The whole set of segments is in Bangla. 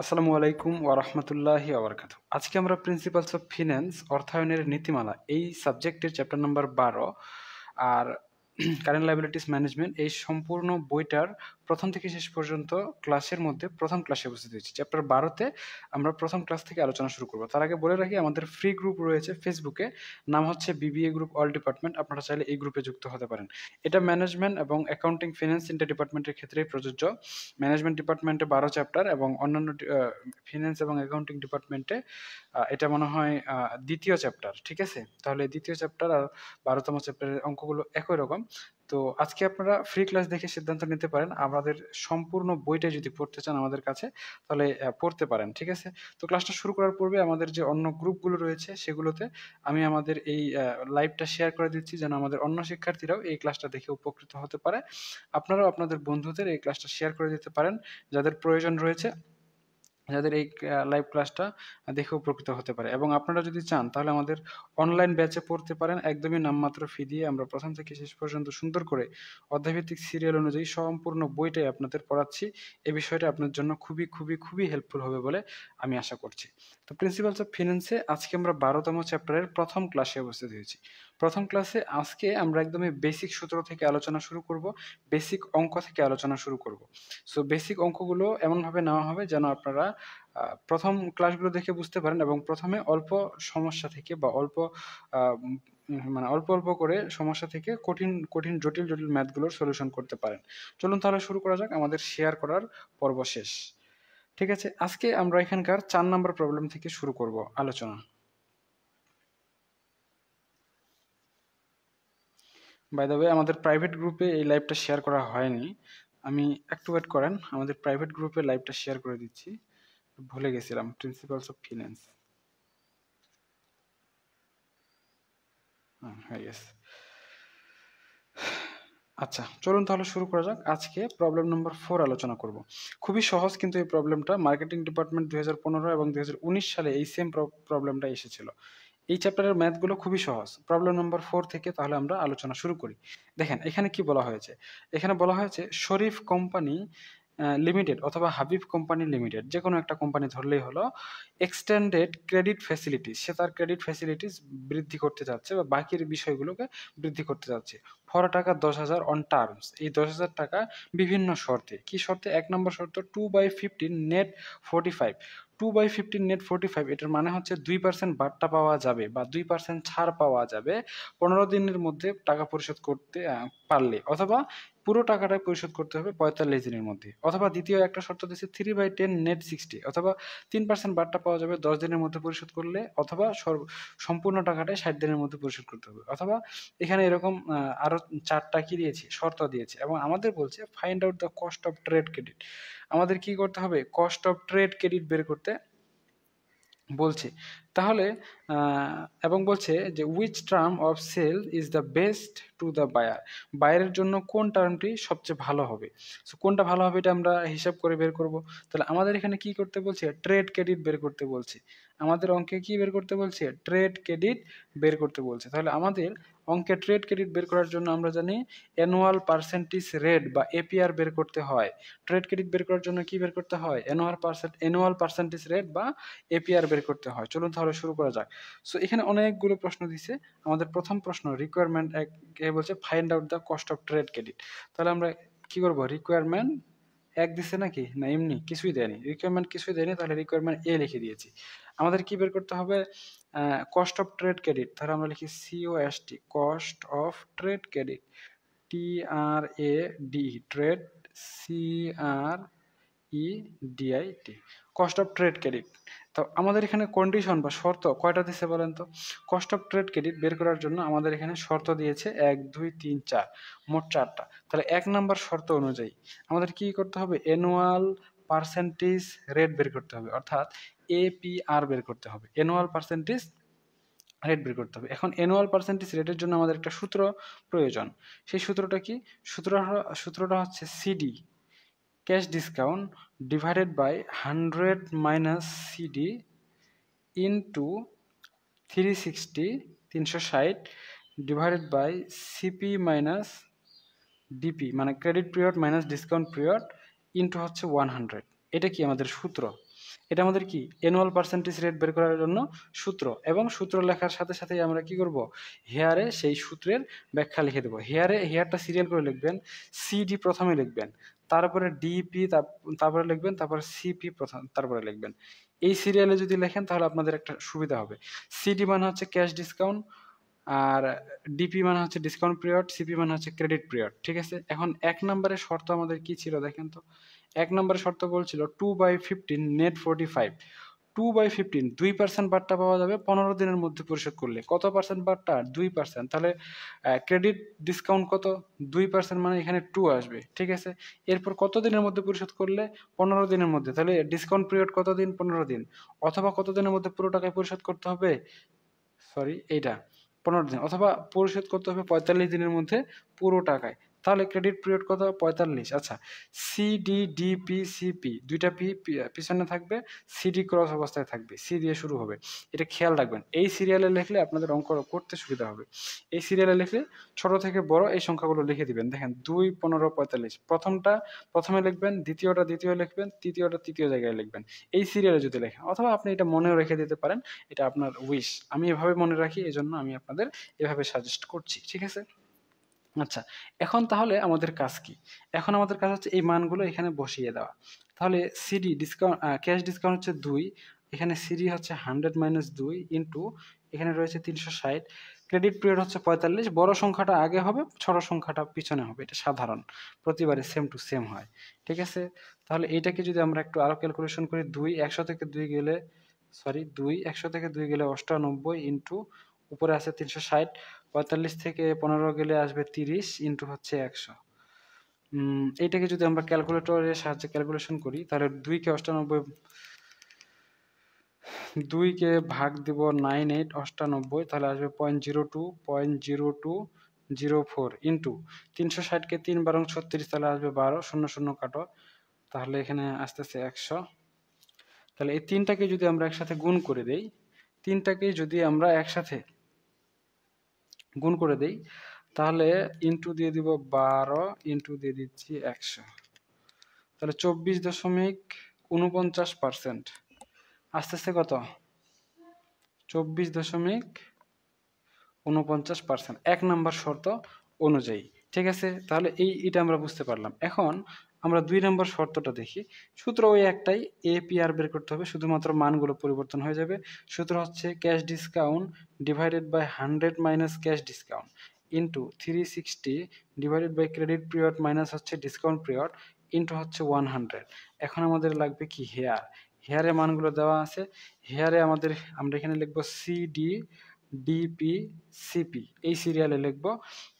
আসসালামু আলাইকুম ওয়া আবরকাত আজকে আমরা প্রিন্সিপালস অফ ফিন্যান্স অর্থায়নের নীতিমালা, এই সাবজেক্টের চ্যাপ্টার নাম্বার বারো আর কারেন্ট লাইবিলিটিস ম্যানেজমেন্ট এই সম্পূর্ণ বইটার প্রথম থেকে শেষ পর্যন্ত ক্লাসের মধ্যে প্রথম ক্লাসে উপস্থিত হয়েছি। চ্যাপ্টার বারোতে আমরা প্রথম ক্লাস থেকে আলোচনা শুরু করব। তার আগে বলে রাখি, আমাদের ফ্রি গ্রুপ রয়েছে ফেসবুকে নাম হচ্ছে বিবিএ গ্রুপ অল ডিপার্টমেন্ট আপনারা চাইলে এই গ্রুপে যুক্ত হতে পারেন। এটা ম্যানেজমেন্ট এবং অ্যাকাউন্টিং ফিনান্স তিনটা ডিপার্টমেন্টের ক্ষেত্রেই প্রযোজ্য। ম্যানেজমেন্ট ডিপার্টমেন্টে বারো চ্যাপ্টার এবং অন্যান্য ফিনান্স এবং অ্যাকাউন্টিং ডিপার্টমেন্টে এটা মনে হয় দ্বিতীয় চ্যাপ্টার ঠিক আছে? তাহলে দ্বিতীয় চ্যাপ্টার আর বারোতম চ্যাপ্টারের অঙ্কগুলো একই রকম। তো আজকে আপনারা ফ্রি ক্লাস দেখে সিদ্ধান্ত নিতে পারেন। আমাদের সম্পূর্ণ বইটা যদি পড়তে চান আমাদের কাছে, তাহলে পড়তে পারেন, ঠিক আছে? তো ক্লাসটা শুরু করার পূর্বে আমাদের যে অন্য গ্রুপগুলো রয়েছে, সেগুলোতে আমি আমাদের এই লাইভটা শেয়ার করে দিচ্ছি, যেন আমাদের অন্য শিক্ষার্থীরাও এই ক্লাসটা দেখে উপকৃত হতে পারে। আপনারাও আপনাদের বন্ধুদের এই ক্লাসটা শেয়ার করে দিতে পারেন। যাদের প্রয়োজন রয়েছে যাদের এই লাইভ ক্লাসটা দেখে উপকৃত হতে পারে। এবং আপনারা যদি চান, তাহলে আমাদের অনলাইন ব্যাচে পড়তে পারেন। একদমই নামমাত্র ফি দিয়ে আমরা প্রথম থেকে শেষ পর্যন্ত সুন্দর করে অধ্যায়ভিত্তিক সিরিয়াল অনুযায়ী সম্পূর্ণ বইটাই আপনাদের পড়াচ্ছি। এই বিষয়টা আপনার জন্য খুবই খুবই খুবই হেল্পফুল হবে বলে আমি আশা করছি। তো প্রিন্সিপালস অফ ফিনান্সে আজকে আমরা বারোতম চ্যাপ্টারের প্রথম ক্লাসে উপস্থিত হয়েছি। প্রথম ক্লাসে আজকে আমরা একদমই বেসিক সূত্র থেকে আলোচনা শুরু করব বেসিক অঙ্ক থেকে আলোচনা শুরু করব। সো বেসিক অঙ্কগুলো এমনভাবে নেওয়া হবে যেন আপনারা প্রথম ক্লাসগুলো দেখে বুঝতে পারেন এবং প্রথমে অল্প সমস্যা থেকে বা অল্প মানে অল্প অল্প করে সমস্যা থেকে কঠিন কঠিন, জটিল জটিল ম্যাথগুলোর সলিউশন করতে পারেন। চলুন তাহলে শুরু করা যাক, আমাদের শেয়ার করার পর্ব শেষ। ঠিক আছে, আজকে আমরা এখানকার চার নাম্বার প্রবলেম থেকে শুরু করব, আলোচনা। বাই দ্য ওয়ে আমাদের প্রাইভেট গ্রুপে এই লাইভটা শেয়ার করা হয়নি। আমি একটু ওয়েট করেন, আমাদের প্রাইভেট গ্রুপে লাইভটা শেয়ার করে দিচ্ছি। ভুলে গেছিলাম প্রিন্সিপালস অফ ফিন্যান্স আচ্ছা চলুন তাহলে শুরু করা যাক। আজকে প্রবলেম নম্বর ফোর আলোচনা করব। খুবই সহজ কিন্তু এই প্রবলেমটা মার্কেটিং ডিপার্টমেন্ট দুই হাজার পনেরো এবং দুই হাজার উনিশ সালে এই সেম প্রবলেমটা এসেছিল। এই চ্যাপ্টারের ম্যাথগুলো খুবই সহজ। প্রবলেম নম্বর ফোর থেকে তাহলে আমরা আলোচনা শুরু করি। দেখেন, এখানে কি বলা হয়েছে? এখানে বলা হয়েছে, শরীফ কোম্পানি লিমিটেড অথবা হাবিব কোম্পানি লিমিটেড যে কোনো একটা কোম্পানি ধরলেই হলো এক্সটেন্ডেড ক্রেডিট ফ্যাসিলিটিস সে তার ক্রেডিট ফ্যাসিলিটিস বৃদ্ধি করতে যাচ্ছে বা বাকির বিষয়গুলোকে বৃদ্ধি করতে যাচ্ছে। ফর টাকা দশ হাজার অন টার্মস এই দশ হাজার টাকা বিভিন্ন শর্তে। কি শর্তে? এক নম্বর শর্ত two by fifteen net forty five two by fifteen net forty five এটার মানে হচ্ছে দুই পার্সেন্ট বাট্টা পাওয়া যাবে বা দুই পার্সেন্ট ছাড় পাওয়া যাবে। পনেরো দিনের মধ্যে টাকা পরিশোধ করতে পারলে, অথবা পুরো টাকাটাই পরিশোধ করতে হবে পঁয়তাল্লিশ দিনের মধ্যে। অথবা দ্বিতীয় একটা শর্ত দিচ্ছে three by ten net sixty অথবা তিন পার্সেন্ট বাট্টা পাওয়া যাবে দশ দিনের মধ্যে পরিশোধ করলে, অথবা সম্পূর্ণ টাকাটাই ষাট দিনের মধ্যে পরিশোধ করতে হবে। অথবা এখানে এরকম আরও চারটা কি দিয়েছে, শর্ত দিয়েছে, এবং আমাদের বলছে find out the cost of trade credit আমাদের কি করতে হবে কস্ট অফ ট্রেড ক্রেডিট বের করতে বলছে। তাহলে এবং বলছে যে which term of sale is the best to the buyer বায়ারের জন্য কোন টার্মটি সবচেয়ে ভালো হবে? সো কোনটা ভালো হবে এটা আমরা হিসাব করে বের করব। তাহলে আমাদের এখানে কি করতে বলছে? ট্রেড ক্রেডিট বের করতে বলছে। আমাদের অঙ্কে কি বের করতে বলছে? ট্রেড ক্রেডিট বের করতে বলছে। তাহলে আমাদের অঙ্কে ট্রেড ক্রেডিট বের করার জন্য আমরা জানি অ্যানুয়াল পার্সেন্টেজ রেট বা এপিআর বের করতে হয়। ট্রেড ক্রেডিট বের করার জন্য কি বের করতে হয়? Annual percent annual percentage rate বা এপিআর বের করতে হয়। চলুন তাহলে শুরু করা যাক। সো এখানে অনেকগুলো প্রশ্ন দিছে। আমাদের প্রথম প্রশ্ন রিকোয়ারমেন্ট কে বলছে find out the cost of trade credit তাহলে আমরা কি করব? রিকোয়ারমেন্ট এক দিছে নাকি? না, এমনি, কিছুই দেয়নি। রিকোয়ারমেন্ট কিছুই দেয়নি, তাহলে রিকোয়ারমেন্ট এ লিখে দিয়েছি। আমাদের কি বের করতে হবে? কস্ট অফ ট্রেড ক্রেডিট তাহলে আমরা লিখি C O S T cost of trade credit T R A D trade C R E D I T cost of trade credit তো আমাদের এখানে কন্ডিশন বা শর্ত কয়টা দিচ্ছে বলেন তো? কস্ট অফ ট্রেড ক্রেডিট বের করার জন্য আমাদের এখানে শর্ত দিয়েছে এক, দুই, তিন, চার, মোট চারটা। তাহলে এক নাম্বার শর্ত অনুযায়ী আমাদের কি করতে হবে? অ্যানুয়াল পার্সেন্টেজ রেট বের করতে হবে। অর্থাৎ এপিআর বের করতে হবে। অ্যানুয়াল পার্সেন্টেজ রেট বের করতে হবে। এখন অ্যানুয়াল পার্সেন্টেজ রেটের জন্য আমাদের একটা সূত্র প্রয়োজন। সেই সূত্রটা কি? সূত্রটা সূত্রটা হচ্ছে CD cash discount hundred minus CD into three sixty তিনশো ষাট divided by CP minus DP মানে credit period minus discount period into হচ্ছে ওয়ান হান্ড্রেড এটা কি আমাদের সূত্র? এটা আমাদের কি? অ্যানুয়াল পার্সেন্টেজ রেট বের করার জন্য সূত্র। এবং সূত্র লেখার সাথে সাথে আমরা কি করব? হেয়ারে সেই সূত্রের ব্যাখ্যা লিখে দেবো। হেয়ারে হেয়ারটা সিরিয়াল করে লিখবেন সিডি প্রথমে লিখবেন। তারপরে ডিপি তারপরে লিখবেন, তারপরে সিপি প্রথম, তারপরে লিখবেন। এই সিরিয়ালে যদি লেখেন, তাহলে আপনাদের একটা সুবিধা হবে। সিডি মানে হচ্ছে ক্যাশ ডিসকাউন্ট আর ডিপি মানে হচ্ছে ডিসকাউন্ট পিরিয়ড সিপি মানে হচ্ছে ক্রেডিট পিরিয়ড ঠিক আছে? এখন এক নম্বরের শর্ত আমাদের কি ছিল দেখেন তো? এক নম্বরের শর্ত বলছিল two by fifteen net forty five two by fifteen দুই পার্সেন্ট বারটা পাওয়া যাবে, পনেরো দিনের মধ্যে পরিশোধ করলে। কত পার্সেন্ট বারটা দুই পার্সেন্ট তাহলে ক্রেডিট ডিসকাউন্ট কত? দুই পার্সেন্ট মানে এখানে টু আসবে, ঠিক আছে? এরপর কত দিনের মধ্যে পরিশোধ করলে? পনেরো দিনের মধ্যে। তাহলে ডিসকাউন্ট পিরিয়ড কত দিন? পনেরো দিন। অথবা কত দিনের মধ্যে পুরো টাকায় পরিশোধ করতে হবে? সরি এইটা। পনেরো দিন। অথবা পরিশোধ করতে হবে পঁয়তাল্লিশ দিনের মধ্যে পুরো টাকায়। তাহলে ক্রেডিট পিরিয়ড কত? পঁয়তাল্লিশ। আচ্ছা সিডি ডিপি সিপি দুইটা পি পিছনে থাকবে সিডি ক্রস অবস্থায় থাকবে সি দিয়ে শুরু হবে। এটা খেয়াল রাখবেন, এই সিরিয়ালে লিখলে আপনাদের অঙ্ক করতে সুবিধা হবে। এই সিরিয়ালে লিখলে ছোট থেকে বড় এই সংখ্যাগুলো লিখে দিবেন। দেখেন, দুই, পনেরো, পঁয়তাল্লিশ। প্রথমটা, প্রথমে লিখবেন, দ্বিতীয়টা, দ্বিতীয় লিখবেন, তৃতীয়টা, তৃতীয় জায়গায় লিখবেন। এই সিরিয়ালে যদি লেখেন, অথবা আপনি এটা মনেও রেখে দিতে পারেন, এটা আপনার উইশ আমি এভাবে মনে রাখি এই জন্য আমি আপনাদের এভাবে সাজেস্ট করছি, ঠিক আছে? আচ্ছা এখন তাহলে আমাদের কাজ কি? এখন আমাদের কাজ হচ্ছে এই মানগুলো এখানে বসিয়ে দেওয়া। তাহলে সিডি ডিসকাউন্ট ক্যাশ ডিসকাউন্ট হচ্ছে দুই, এখানে সিডি হচ্ছে হান্ড্রেড মাইনাস দুই ইন্টু এখানে রয়েছে তিনশো ষাট। ক্রেডিট পিরিয়ড হচ্ছে পঁয়তাল্লিশ, বড় সংখ্যাটা আগে হবে, ছোট সংখ্যাটা পিছনে হবে, এটা সাধারণ। প্রতিবারে সেম টু সেম হয়, ঠিক আছে? তাহলে এইটাকে যদি আমরা একটু আরও ক্যালকুলেশন করি, দুই একশো থেকে দুই গেলে সরি দুই একশো থেকে দুই গেলে অষ্টানব্বই ইন্টু উপরে আছে তিনশো ষাট। পঁয়তাল্লিশ থেকে পনেরো গেলে আসবে তিরিশ ইন্টু হচ্ছে একশো। এইটাকে যদি আমরা ক্যালকুলেটরের সাহায্যে ক্যালকুলেশন করি, তাহলে দুইকে অষ্টানব্বই দুইকে ভাগ দিব নাইন এইট অষ্টানব্বই, তাহলে আসবে point zero two point zero two zero four into তিনশো ষাটকে তিন বারং ছত্রিশ, তাহলে আসবে বারো, শূন্য শূন্য কাটো। তাহলে এখানে আসতেছে একশো। তাহলে এই তিনটাকে যদি আমরা একসাথে গুণ করে দেই, তিনটাকে যদি আমরা একসাথে গুণ করে দেই, তাহলে ইন্টু দিয়ে দিব বারো ইন্টু দিয়ে দিচ্ছি একশো। তাহলে চব্বিশ দশমিক উনপঞ্চাশ পার্সেন্ট আস্তে আস্তে কত? চব্বিশ দশমিক উনপঞ্চাশ পার্সেন্ট এক নাম্বার শর্ত অনুযায়ী। ঠিক আছে? তাহলে এই এটা আমরা বুঝতে পারলাম। এখন আমরা দুই নম্বর শর্তটা দেখি। সূত্র ওই একটাই এপিআর বের করতে হবে, শুধুমাত্র মানগুলো পরিবর্তন হয়ে যাবে। সূত্র হচ্ছে cash discount divided by hundred minus cash discount into three sixty divided by credit period minus হচ্ছে ডিসকাউন্ট পিরিয়ড ইন্টু হচ্ছে ওয়ান হান্ড্রেড এখন আমাদের লাগবে কি হেয়ার হেয়ারে মানগুলো দেওয়া আছে। হেয়ারে আমাদের, আমরা এখানে লিখব সিডি ডিপি সিপি এই সিরিয়ালে লিখব।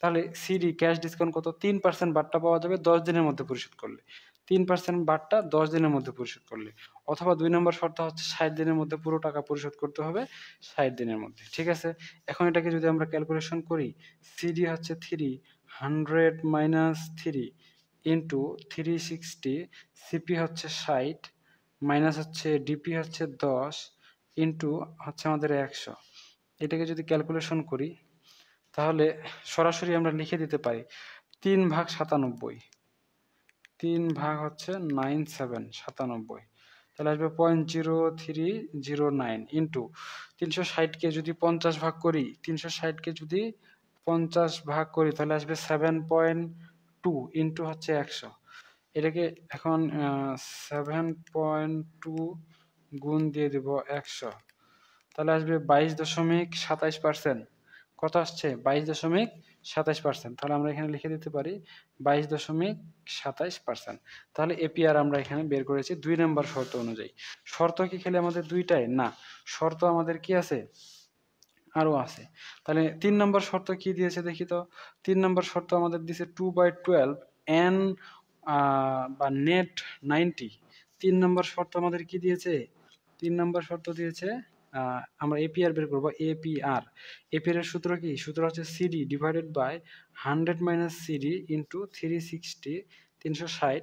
তাহলে সিডি ক্যাশ ডিসকাউন্ট কত? তিন পার্সেন্ট বারটা পাওয়া যাবে দশ দিনের মধ্যে পরিশোধ করলে। তিন পার্সেন্ট বারটা দশ দিনের মধ্যে পরিশোধ করলে। অথবা দুই নম্বর শর্ত হচ্ছে ষাট দিনের মধ্যে পুরো টাকা পরিশোধ করতে হবে ষাট দিনের মধ্যে, ঠিক আছে? এখন এটাকে যদি আমরা ক্যালকুলেশন করি সিডি হচ্ছে three hundred minus three into three sixty CP হচ্ছে ষাট মাইনাস হচ্ছে ডিপি হচ্ছে দশ ইন্টু হচ্ছে আমাদের একশো। এটাকে যদি ক্যালকুলেশন করি, তাহলে সরাসরি আমরা লিখে দিতে পারি তিন ভাগ সাতানব্বই। তিন ভাগ হচ্ছে নাইন সেভেন সাতানব্বই। তাহলে আসবে point zero three zero nine into তিনশো ষাটকে যদি পঞ্চাশ ভাগ করি, তিনশো ষাটকে যদি পঞ্চাশ ভাগ করি, তাহলে আসবে সেভেন পয়েন্ট টু ইন্টু হচ্ছে একশো। এটাকে এখন সেভেন পয়েন্ট টু গুণ দিয়ে দেব একশো। তাহলে আসবে বাইশ দশমিক সাতাইশ পার্সেন্ট। কত আসছে? বাইশ দশমিক সাতাইশ পার্সেন্ট। তাহলে আমরা এখানে লিখে দিতে পারি বাইশ দশমিক সাতাইশ পার্সেন্ট। তাহলে এপিআর আমরা এখানে বের করেছি দুই নম্বর শর্ত অনুযায়ী। শর্ত কি খেলে আমাদের দুইটাই? না। শর্ত আমাদের কি আছে? আরও আছে। তাহলে তিন নম্বর শর্ত কি দিয়েছে দেখি তো? তিন নম্বর শর্ত আমাদের দিয়েছে টু বাই টুয়েলভ এন বা নেট নাইনটি তিন নম্বর শর্ত আমাদের কি দিয়েছে? তিন নম্বর শর্ত দিয়েছে আমরা এপিআর বের করব এপিআর এপিআর এর সূত্র কি? সূত্র হচ্ছে CD divided by hundred minus CD into three sixty তিনশো ষাট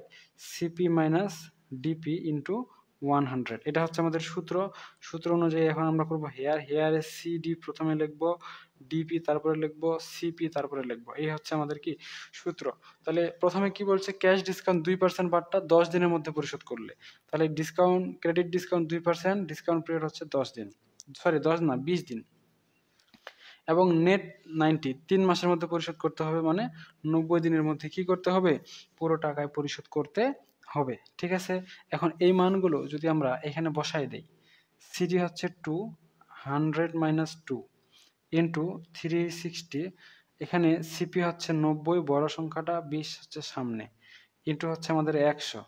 CP minus DP into one hundred এটা হচ্ছে আমাদের সূত্র। সূত্র অনুযায়ী এখন আমরা করব হেয়ার হেয়ারে সিডি প্রথমে লিখব ডিপি তারপরে লিখব সিপি তারপরে লিখব। এই হচ্ছে আমাদের কি সূত্র। তাহলে প্রথমে কি বলছে ক্যাশ ডিসকাউন্ট দুই পার্সেন্ট বারটা দশ দিনের মধ্যে পরিশোধ করলে। তাহলে ডিসকাউন্ট ক্রেডিট ডিসকাউন্ট দুই পার্সেন্ট ডিসকাউন্ট পিরিয়ড হচ্ছে দশ দিন। সরি দশ না, বিশ দিন। এবং নেট নাইনটি তিন মাসের মধ্যে পরিশোধ করতে হবে মানে নব্বই দিনের মধ্যে কি করতে হবে? পুরো টাকায় পরিশোধ করতে হবে। ঠিক আছে? এখন এই মানগুলো যদি আমরা এখানে বসাই দেই সিডি হচ্ছে two hundred minus two into three sixty এখানে সিপি হচ্ছে নব্বই, বড় সংখ্যাটা বিশ হচ্ছে সামনে ইন্টু হচ্ছে আমাদের একশো।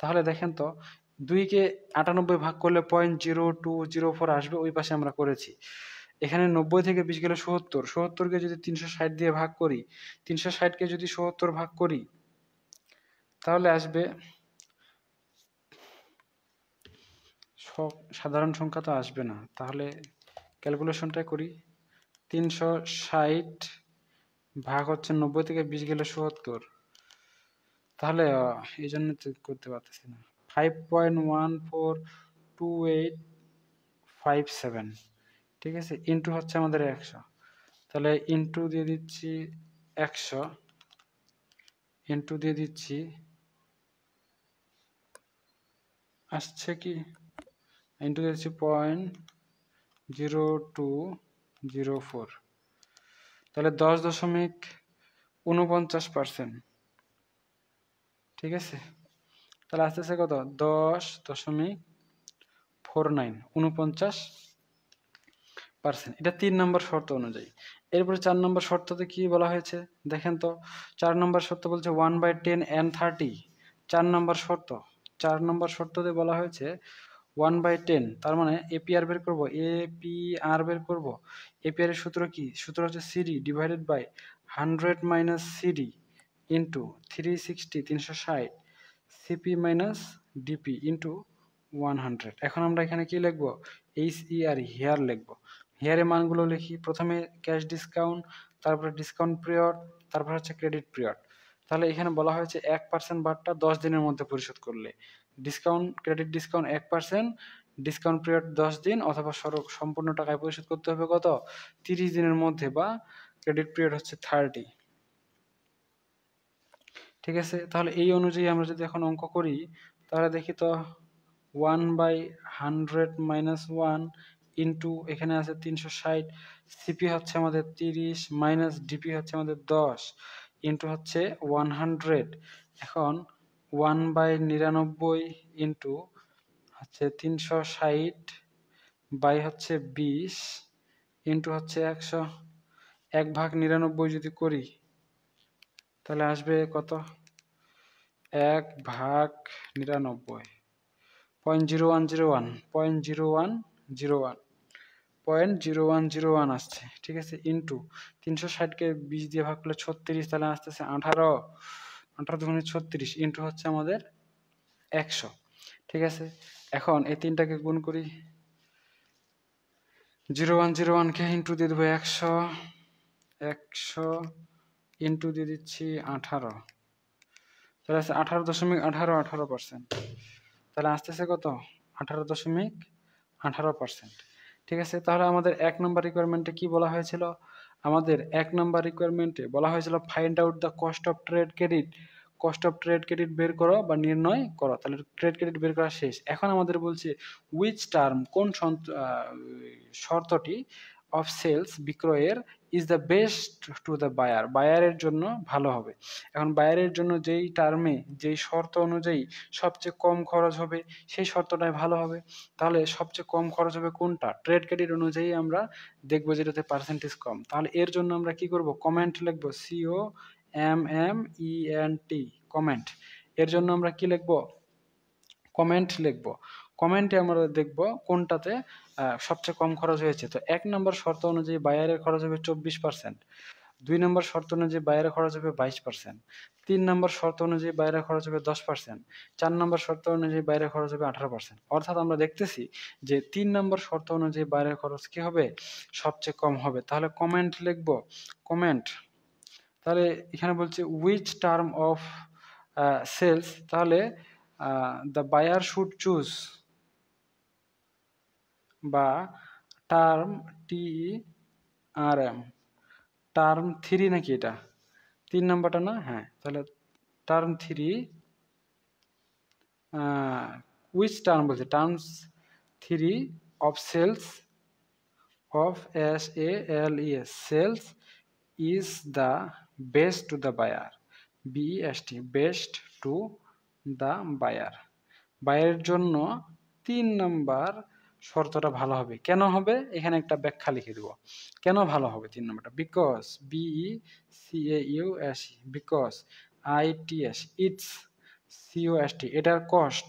তাহলে দেখেন তো, দুইকে আটানব্বই ভাগ করলে point zero two zero four আসবে, ওই পাশে আমরা করেছি। এখানে নব্বই থেকে বিশ গেলে সত্তর, সত্তরকে যদি তিনশো ষাট দিয়ে ভাগ করি, তিনশো ষাটকে যদি সত্তর ভাগ করি, তাহলে আসবে সাধারণ সংখ্যা তো আসবে না। তাহলে ক্যালকুলেশনটা করি। তিনশো ষাট ভাগ হচ্ছে নব্বই থেকে বিশ গেলে সত্তর। তাহলে এই জন্য করতে পারতেছি না। Five point one four two eight five seven ঠিক আছে? ইন্টু হচ্ছে আমাদের একশো। তাহলে ইন্টু দিয়ে দিচ্ছি একশো। ইন্টু দিয়ে দিচ্ছি, আসছে কি? ইন্টু দিয়ে দিচ্ছি point zero two zero four. তাহলে দশ দশমিক উনপঞ্চাশ পার্সেন্ট। ঠিক আছে? তাহলে আস্তে আস্তে কত? দশ দশমিক ফোর নাইন উনপঞ্চাশ পার্সেন্ট। এটা তিন নম্বর শর্ত অনুযায়ী। এরপরে চার নম্বর শর্ততে কি বলা হয়েছে? দেখেন তো, চার নম্বর শর্ত বলছে one by ten N thirty চার নম্বর শর্ত। চার নম্বর শর্ততে বলা হয়েছে ওয়ান বাই টেন, তার মানে এপিআর বের করব এ পি আর বের করব। এপিআর এর সূত্র কি? সূত্র হচ্ছে CD divided by hundred minus CD into three sixty তিনশো ষাট। CP minus DP into one hundred এখন আমরা এখানে কি লিখব? এইচ ই আর হেয়ার লিখব। হেয়ারের মানগুলো লিখি। প্রথমে ক্যাশ ডিসকাউন্ট তারপরে ডিসকাউন্ট পিরিয়ড তারপর হচ্ছে ক্রেডিট পিরিয়ড তাহলে এখানে বলা হয়েছে এক পার্সেন্ট বারটা দশ দিনের মধ্যে পরিশোধ করলে। ডিসকাউন্ট ক্রেডিট ডিসকাউন্ট এক পার্সেন্ট ডিসকাউন্ট পিরিয়ড দশ দিন অথবা সড়ক সম্পূর্ণ টাকায় পরিশোধ করতে হবে কত? তিরিশ দিনের মধ্যে বা ক্রেডিট পিরিয়ড হচ্ছে থার্টি ঠিক আছে? তাহলে এই অনুযায়ী আমরা যদি এখন অঙ্ক করি, তাহলে দেখি তো one by hundred minus one into এখানে আছে তিনশো ষাট সিপি হচ্ছে আমাদের তিরিশ মাইনাস ডিপি হচ্ছে আমাদের দশ ইন্টু হচ্ছে ওয়ান হান্ড্রেড এখন ওয়ান বাই নিরানব্বই ইন্টু হচ্ছে তিনশো ষাট বাই হচ্ছে বিশ ইন্টু হচ্ছে একশো। এক ভাগ নিরানব্বই যদি করি, তাহলে আসবে কত? এক ভাগ নিরানব্বই। Point zero one zero one point zero one zero one point zero one zero one আসছে। ঠিক আছে ইন্টু তিনশো ষাটকে বিশ দিয়ে ভাগ করলে ছত্রিশ, তাহলে আসতেছে আঠারো। আঠারো দুগুণে ছত্রিশ ইন্টু হচ্ছে আমাদের একশো। ঠিক আছে? এখন এই তিনটাকে গুণ করি। জিরো ওয়ান জিরো ওয়ানকে ইন্টু দিয়ে দেবো একশো। একশো ইন্টু দিয়ে দিচ্ছি আঠারো। তাহলে আছে আঠারো দশমিক আঠারো আঠারো পার্সেন্ট। তাহলে আসতেছে কত? আঠারো দশমিক আঠারো পার্সেন্ট। ঠিক আছে? তাহলে আমাদের এক নম্বর রিকোয়ারমেন্টে কি বলা হয়েছিল? আমাদের এক নম্বর রিকোয়ারমেন্টে বলা হয়েছিল find out the cost of trade credit cost of trade credit বের করো বা নির্ণয় করো, তাহলে ট্রেড ক্রেডিট বের করা শেষ। এখন আমাদের বলছে উইচ টার্ম কোন শর্তটি অফ সেলস বিক্রয়ের is the best to the buyer বায়ারের জন্য ভালো হবে। এখন বায়ারের জন্য যেই টার্মে যেই শর্ত অনুযায়ী সবচেয়ে কম খরচ হবে, সেই শর্তটাই ভালো হবে। তাহলে সবচেয়ে কম খরচ হবে কোনটা? ট্রেড ক্রেডিট অনুযায়ী আমরা দেখব যেটাতে পার্সেন্টেজ কম। তাহলে এর জন্য আমরা কি করব? কমেন্ট লিখব। C O M M E N T comment এর জন্য আমরা কি লিখব? কমেন্ট লিখব। কমেন্টে আমরা দেখব কোনটাতে সবচেয়ে কম খরচ হয়েছে। তো এক নম্বর শর্ত অনুযায়ী বায়ারের খরচ হবে চব্বিশ পার্সেন্ট দুই নম্বর শর্ত অনুযায়ী বাইরের খরচ হবে বাইশ পার্সেন্ট তিন নম্বর শর্ত অনুযায়ী বাইরে খরচ হবে দশ পার্সেন্ট চার নম্বর শর্ত অনুযায়ী বাইরে খরচ হবে আঠারো পার্সেন্ট অর্থাৎ আমরা দেখতেছি যে তিন নম্বর শর্ত অনুযায়ী বাইরের খরচ কি হবে? সবচেয়ে কম হবে। তাহলে কমেন্ট লিখব। কমেন্ট তাহলে এখানে বলছে উইচ টার্ম অফ সেলস তাহলে দ্য বায়ার শুড চুজ বা term T R M term three নাকি এটা? তিন নাম্বারটা না? হ্যাঁ তাহলে টার্ম থ্রি উইচ টার্ম বলছে? Terms three of sales of S A L E S sales is the best to the buyer B S T best to the buyer বায়ারের জন্য তিন নাম্বার শর্তটা ভালো হবে। কেন হবে? এখানে একটা ব্যাখ্যা লিখে দেব। কেন ভালো হবে? তিন নম্বরটা। Because B E C A U S because I T S it's C O S T এটার কস্ট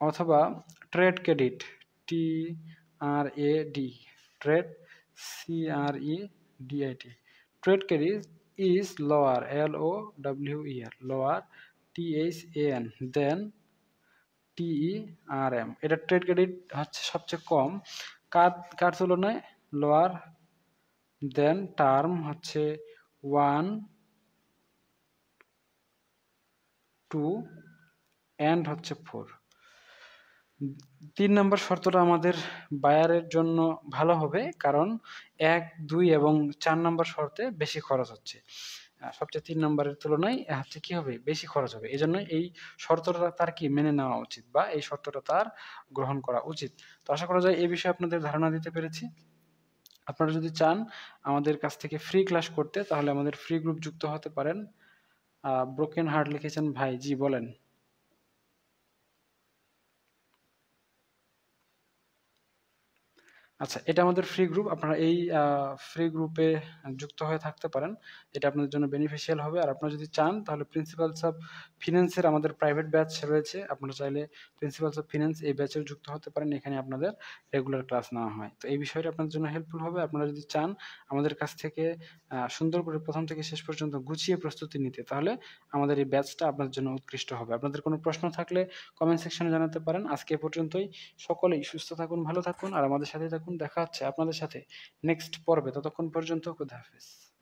অথবা trade credit T R A D trade C R E D I T trade credit is lower L O W E R lower T H A N than T E R M এটা ট্রেড ক্রেডিট হচ্ছে সবচেয়ে কম। কার কার তুলনায়? লোয়ার দেন টার্ম হচ্ছে ওয়ান টু অ্যান্ড হচ্ছে ফোর তিন নম্বর শর্তটা আমাদের বায়ারের জন্য ভালো হবে, কারণ এক, দুই এবং চার নম্বর শর্তে বেশি খরচ হচ্ছে। সবচেয়ে তিন নম্বরের তুলনায় হচ্ছে কি হবে? বেশি খরচ হবে। এই জন্য এই শর্তটা তার কি মেনে নেওয়া উচিত বা এই শর্তটা তার গ্রহণ করা উচিত। তো আশা করা যায় এই বিষয়ে আপনাদের ধারণা দিতে পেরেছি। আপনারা যদি চান আমাদের কাছ থেকে ফ্রি ক্লাস করতে, তাহলে আমাদের ফ্রি গ্রুপ যুক্ত হতে পারেন। ব্রোকেন হার্ট লিখেছেন, ভাই, জি, বলেন। আচ্ছা এটা আমাদের ফ্রি গ্রুপ আপনারা এই ফ্রি গ্রুপে যুক্ত হয়ে থাকতে পারেন। এটা আপনাদের জন্য বেনিফিশিয়াল হবে। আর আপনারা যদি চান, তাহলে প্রিন্সিপালস অফ ফিনান্সের আমাদের প্রাইভেট ব্যাচ রয়েছে। আপনারা চাইলে প্রিন্সিপালস অফ ফিনান্স এই ব্যাচেও যুক্ত হতে পারেন। এখানে আপনাদের রেগুলার ক্লাস নেওয়া হয়। তো এই বিষয়টা আপনাদের জন্য হেল্পফুল হবে। আপনারা যদি চান, আমাদের কাছ থেকে সুন্দর করে প্রথম থেকে শেষ পর্যন্ত গুছিয়ে প্রস্তুতি নিতে, তাহলে আমাদের এই ব্যাচটা আপনাদের জন্য উৎকৃষ্ট হবে। আপনাদের কোনো প্রশ্ন থাকলে কমেন্ট সেকশনে জানাতে পারেন। আজকে পর্যন্তই। সকলেই সুস্থ থাকুন, ভালো থাকুন, আর আমাদের সাথে থাকুন। দেখা হচ্ছে আপনাদের সাথে নেক্সট পর্বে। ততক্ষণ পর্যন্ত খুদা হাফেজ।